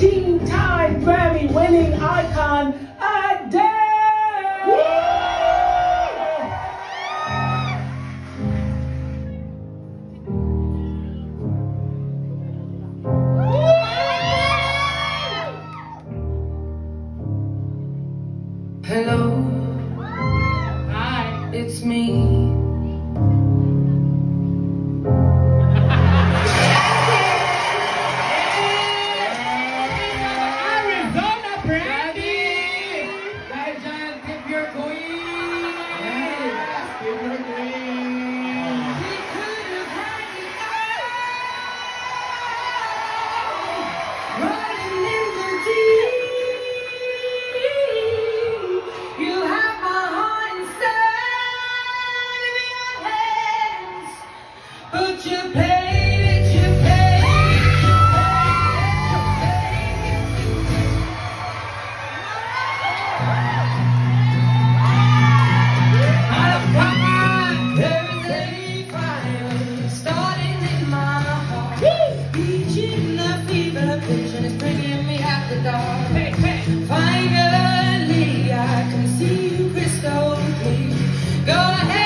15-time Grammy-winning icon, Adele! Hello. Hi. It's me. vision is bringing me out the dark. Finally, I can see you crystal clear. Go ahead.